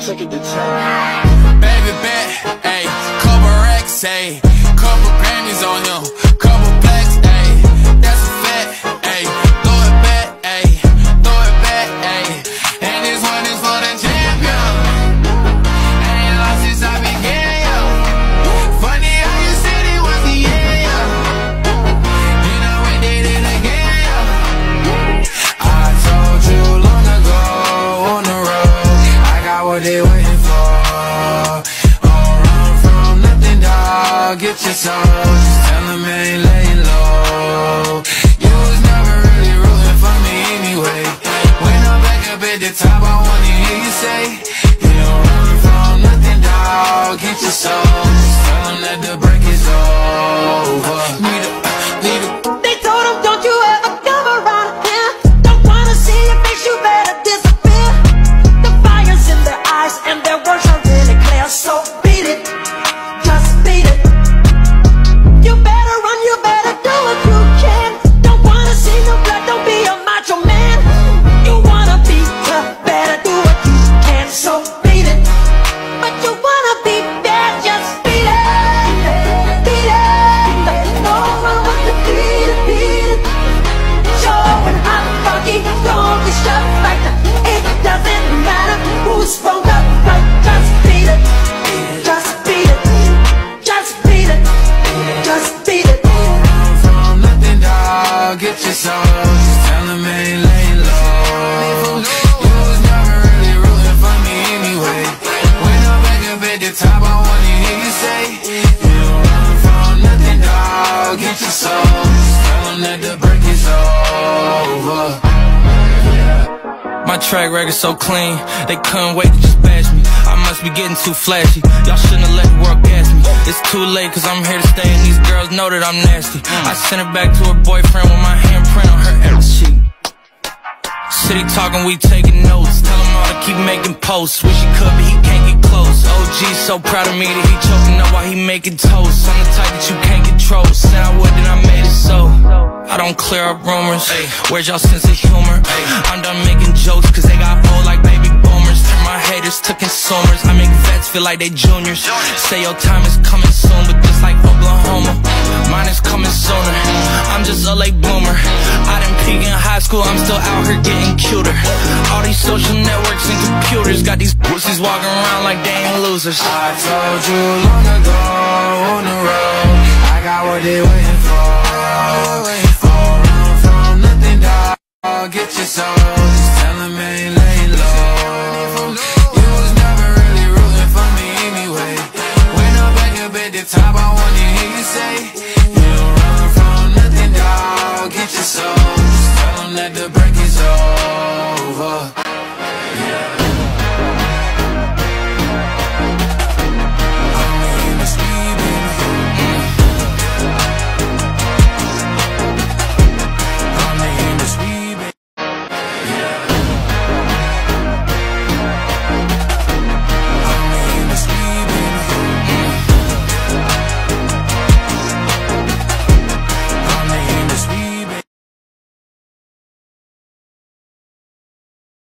take it to town. Baby bet, ayy, couple racks, ayy, couple Grammys on him, couple blacks, dog. Get your soul. Just tell them I ain't laying low. You was never really rooting for me anyway. When I'm back up at the top, I wanna hear you say, You don't run from nothing, dog. Get your soul. My track record so clean, they couldn't wait to just bash me. I must be getting too flashy. Y'all shouldn't have let the world gas me. It's too late, cause I'm here to stay, and these girls know that I'm nasty. I sent her back to her boyfriend with my City talking, we taking notes. Tell him all to keep making posts. Wish he could, but he can't get close. OG so proud of me that he choking up while he making toast. I'm the type that you can't control. Said I would, then I made it so. I don't clear up rumors. Where's y'all sense of humor? I'm done making jokes, cause they got old like baby boomers. Turn my haters to consumers. I make vets feel like they juniors. Say your time is coming soon, but just like Oklahoma, mine is coming sooner. I'm just a late bloomer. Peak in high school, I'm still out here getting cuter. All these social networks and computers got these pussies walking around like they ain't losers. I told you long ago on the road, I got what they waiting for. Don't run from nothing, dog. Get your soul,